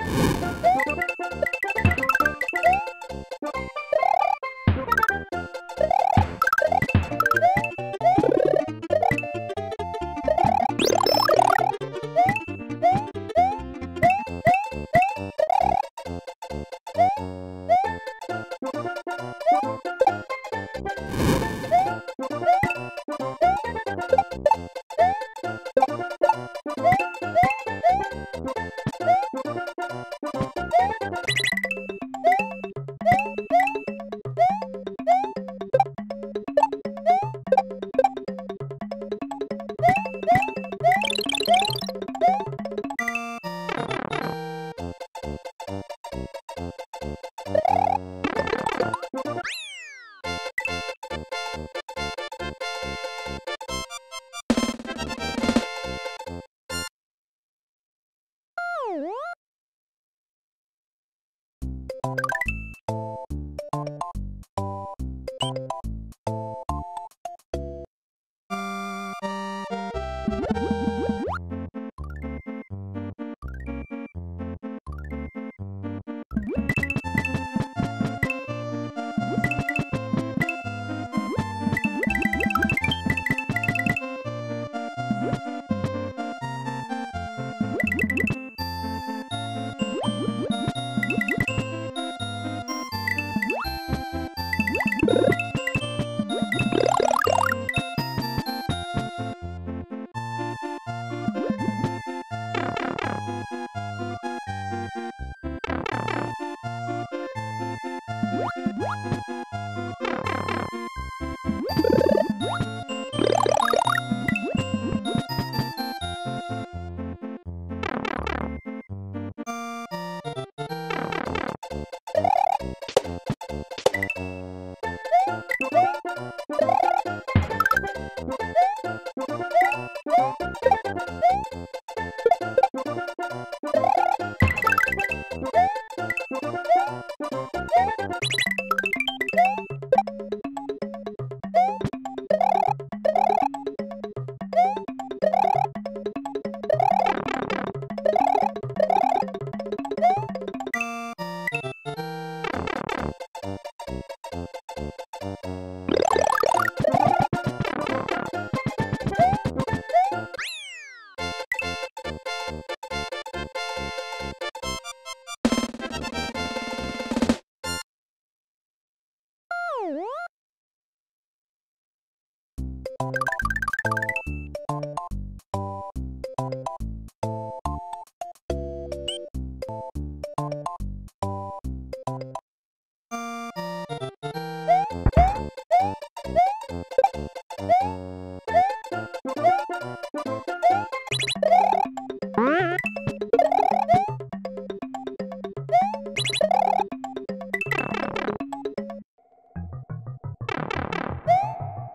Woo!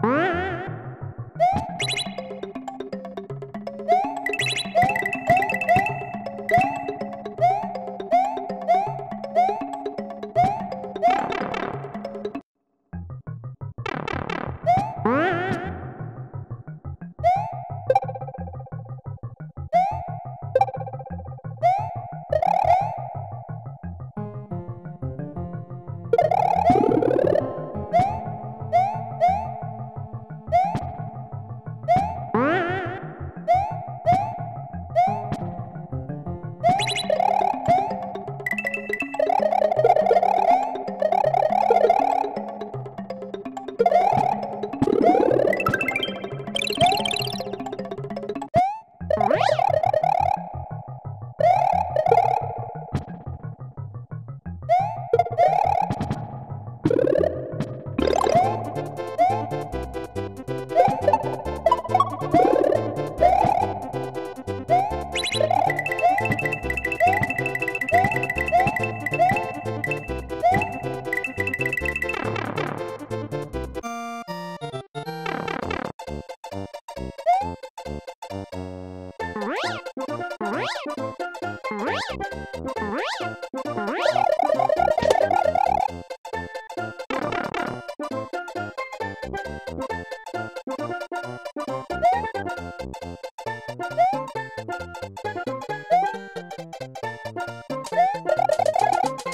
Huh?